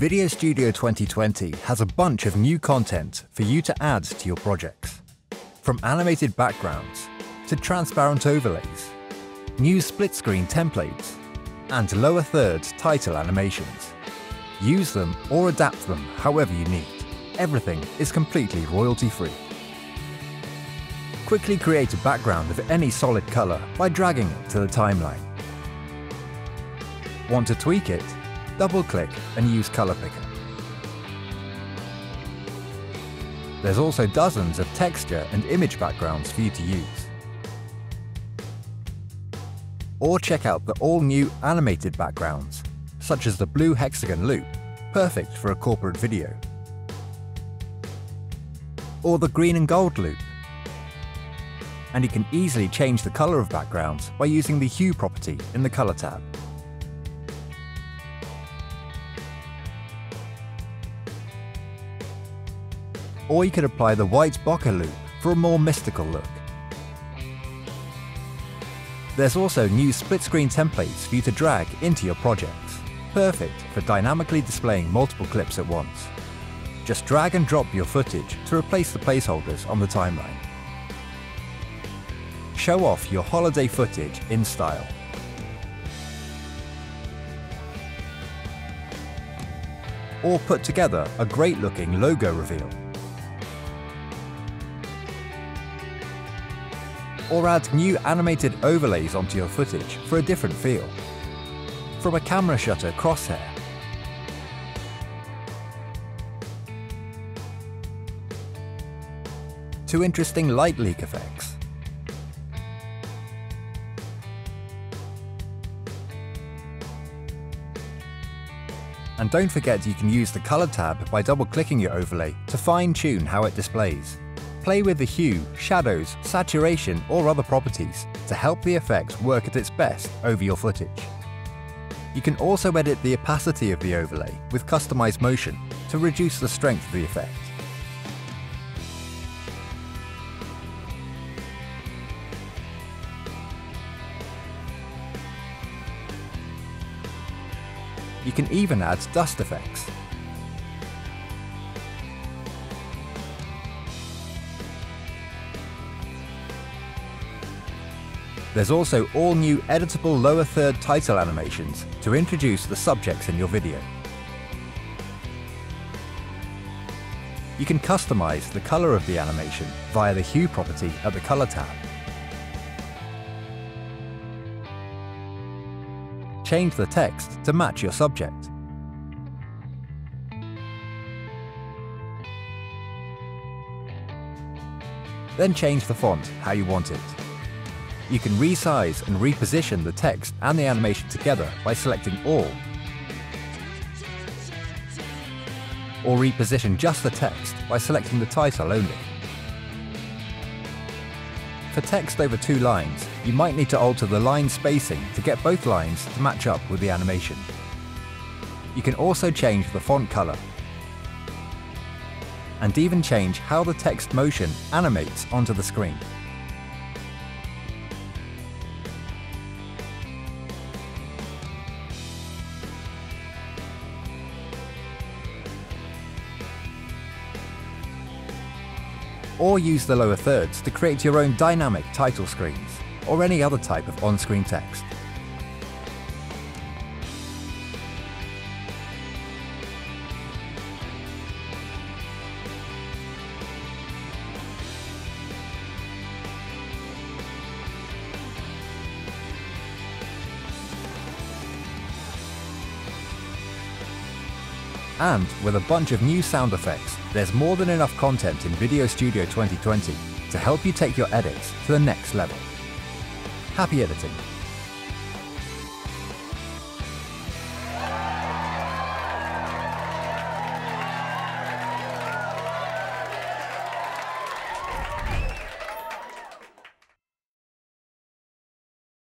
VideoStudio 2020 has a bunch of new content for you to add to your projects. From animated backgrounds to transparent overlays, new split screen templates, and lower thirds title animations. Use them or adapt them however you need. Everything is completely royalty free. Quickly create a background of any solid color by dragging it to the timeline. Want to tweak it? Double-click and use Color Picker. There's also dozens of texture and image backgrounds for you to use. Or check out the all-new animated backgrounds, such as the blue hexagon loop, perfect for a corporate video. Or the green and gold loop. And you can easily change the color of backgrounds by using the Hue property in the Color tab. Or you could apply the white bokeh loop for a more mystical look. There's also new split-screen templates for you to drag into your projects, perfect for dynamically displaying multiple clips at once. Just drag and drop your footage to replace the placeholders on the timeline. Show off your holiday footage in style. Or put together a great-looking logo reveal. Or add new animated overlays onto your footage for a different feel. From a camera shutter crosshair, to interesting light leak effects, And don't forget you can use the Color tab by double-clicking your overlay to fine-tune how it displays. Play with the hue, shadows, saturation or other properties to help the effect work at its best over your footage. You can also edit the opacity of the overlay with customized motion to reduce the strength of the effect. You can even add dust effects There's also all new editable lower third title animations to introduce the subjects in your video. You can customize the color of the animation via the Hue property at the Color tab. Change the text to match your subject. Then change the font how you want it. You can resize and reposition the text and the animation together by selecting All. Or reposition just the text by selecting the title only. For text over two lines, you might need to alter the line spacing to get both lines to match up with the animation. You can also change the font color and even change how the text motion animates onto the screen. Or use the lower thirds to create your own dynamic title screens, or any other type of on-screen text. And with a bunch of new sound effects, there's more than enough content in VideoStudio 2020 to help you take your edits to the next level. Happy editing!